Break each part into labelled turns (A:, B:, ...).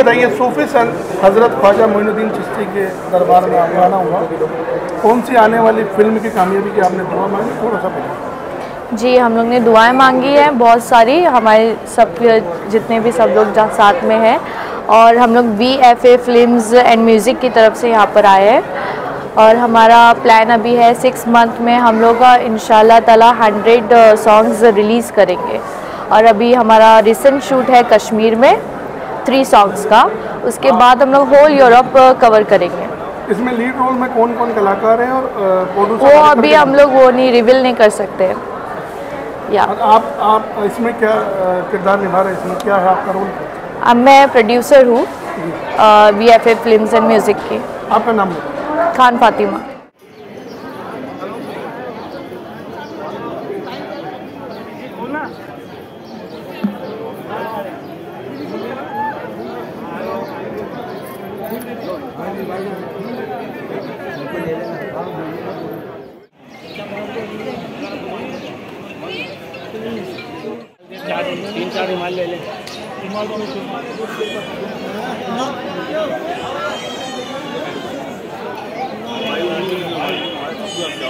A: बताइए, सूफी सन हज़रत ख्वाजा मोइनुद्दीन चिश्ती के दरबार में आपका आना हुआ कौन सी आने वाली फ़िल्म की कामयाबी की आपने दुआ मांगी? थोड़ा सा
B: जी, हम लोग ने दुआएँ मांगी हैं, बहुत सारी, हमारे सब जितने भी सब लोग साथ में हैं, और हम लोग B F A films and music की तरफ़ से यहाँ पर आए हैं, और हमारा प्लान अभी है सिक्स मंथ में हम लोग इन ताला हंड्रेड सॉन्ग्स रिलीज़ करेंगे, और अभी हमारा रिसेंट शूट है कश्मीर में थ्री सॉन्ग्स का उसके बाद हम लोग होल यूरोप कवर करेंगे।
A: इसमें लीड रोल में कौन कौन कलाकार हैं और प्रोड्यूसर
B: वो अभी हम लोग वो नहीं रिवील नहीं कर सकते। या।
A: आप आप इसमें क्या किरदार निभा रहे हैं? इसमें क्या है आपका रोल
B: अब मैं प्रोड्यूसर हूँ V F A film and music की।
A: आपका नाम?
B: खान फातिमा।
C: तीन चार रुमाल ले ले। हाँ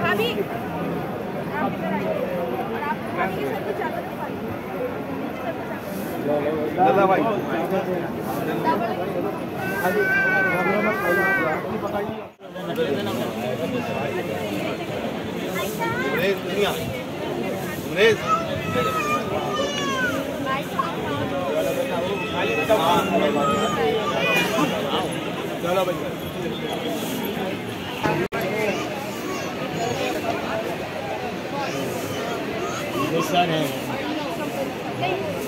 D: ভাবি
C: दादा भाई सुरेश दुनिया सुरेश चलो भाई आ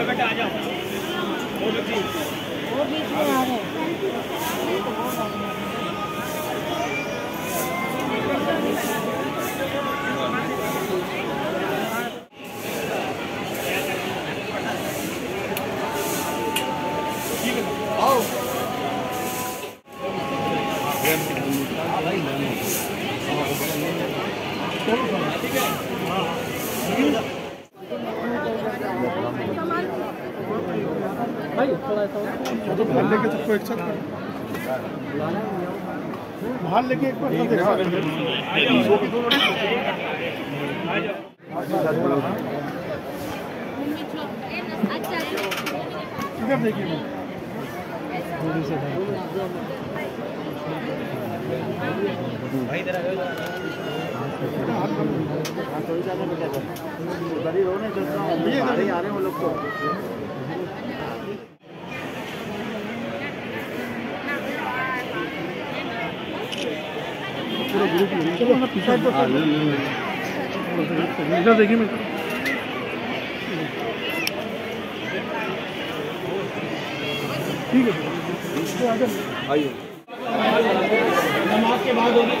C: जाओ। बेटा आ जाओ वो व्यक्ति
A: तो बाहर लेके सबको एक साथ बाहर लेके एक बार देखो इधर देखिए
C: भाई
A: देखिए मैं ठीक है।
C: आइए
A: नमाज़ के बाद होगी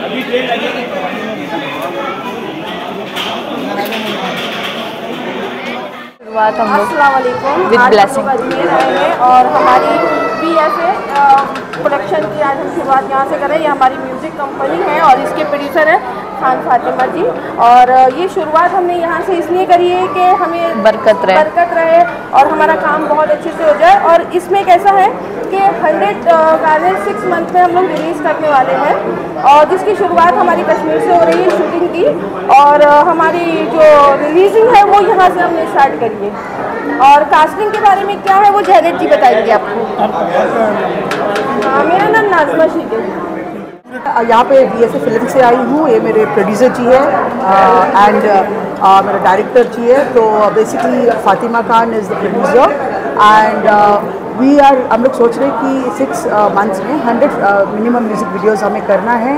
C: अभी ट्रेन लगेगी
B: शुरुआत हम लोग
E: आए हैं और हमारी बी एफ़ ए प्रोडक्शन की आज हम शुरुआत यहाँ से कर। रहे हैं ये हमारी म्यूज़िक कंपनी है और इसके प्रोड्यूसर हैं खान फातिमा जी। और ये शुरुआत हमने यहाँ से इसलिए करी है कि हमें
B: बरकत रहे।
E: बरकत रहे और हमारा काम बहुत अच्छे से हो जाए। और इसमें कैसा है कि हंड्रेड गाने सिक्स मंथ में हम लोग रिलीज़ करने वाले हैं। और जिसकी शुरुआत हमारी कश्मीर से हो रही है शूटिंग की। और हमारी जो रिलीजिंग है यहाँ से हमने स्टार्ट करी है? और कास्टिंग के बारे में क्या है वो जहनत जी बताएँगे आपको। हाँ मेरा नाम नाजमा शेख
F: यहाँ पे बी एस फ़िल्म से आई हूँ, ये मेरे प्रोड्यूसर जी है एंड मेरा डायरेक्टर जी है तो basically Fatima Khan is the producer and we are हम लोग सोच रहे हैं कि सिक्स मंथ्स में हंड्रेड मिनिमम म्यूज़िक वीडियोस हमें करना है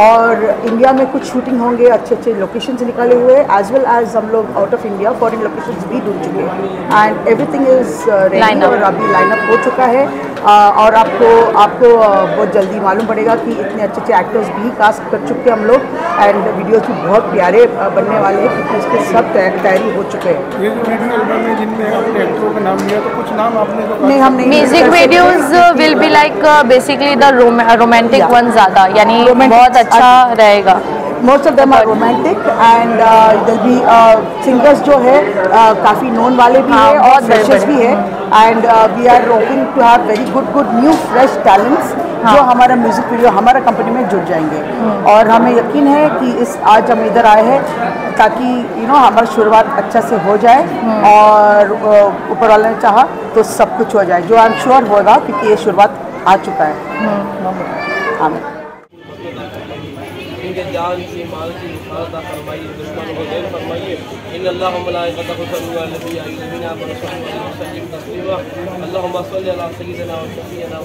F: और इंडिया में कुछ शूटिंग होंगे अच्छे अच्छे लोकेशन निकाले हुए एज वेल एज हम लोग out of India foreign location भी ढूंढ चुके हैं। And everything is ready
B: Line
F: और अभी लाइनअप हो चुका है। और आपको आपको बहुत जल्दी मालूम पड़ेगा कि इतने अच्छे अच्छे एक्टर्स भी कास्ट कर चुके हैं हम लोग एंड वीडियोस भी बहुत प्यारे बनने वाले हैं क्योंकि उसके सब तैयारी हो चुके हैं।
A: ये जो वीडियो एल्बम जिनमें आपने एक्टरों का नाम लिया तो कुछ नाम आपने जो
F: नहीं हम नहीं
B: music videos will be like basically the romantic one ज़्यादा यानी बहुत अच्छा। रहेगा।
F: Most of them are romantic and दिल बी सिंगर्स जो है uh, काफ़ी नोन वाले भी
B: हाँ,
F: हैं और फ्रेशर्स भी हैं. And we are hoping to have very good good new fresh talents
B: हाँ।
F: जो हमारा म्यूज़िक वीडियो हमारा कंपनी में जुड़ जाएँगे. और हमें यकीन है कि इस आज हम इधर आए हैं ताकि यू नो हमारी शुरुआत अच्छा से हो जाए. और uh, ऊपर वाले ने चाहा तो सब कुछ हो जाए. जो आई एम श्योर होगा क्योंकि ये शुरुआत आ चुका है. आमीन
G: इनके जान की माल की हिफाजत फरमाइए, दुश्मन को देर फरमाइए। इन अल्लाह तस्लीमा। अल्लाहुम्मा सल्लि अला सय्यिदिना व शफीना